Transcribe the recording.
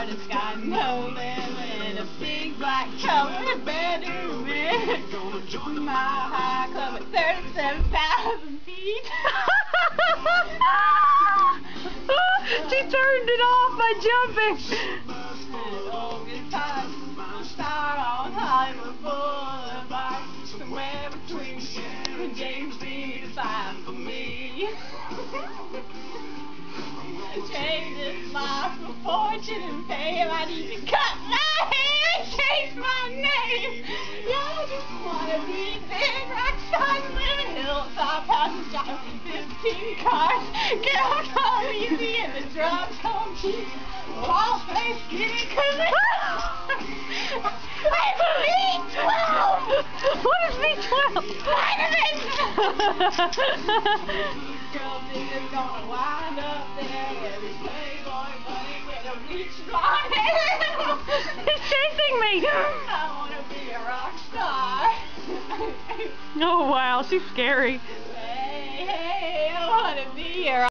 I know them in a big black covered bedroom in my high club at 37,000 feet. she turned it off by jumping. All good times start on Hollywood Boulevard, somewhere between you and James Dean fine for me. Trade this life fortune and fame. I need to cut my hair and change my name. Y'all just wanna be big rock stars, live in hilltop houses, drive 15 cars, get easy and the cheap. Wall face skinny cause I'm B12! What is B12? Vitamins! Girl niggas gonna wind up there with playboy He's chasing me. I wanna be a rock star. Oh wow, she's scary. hey, hey, I wanna be a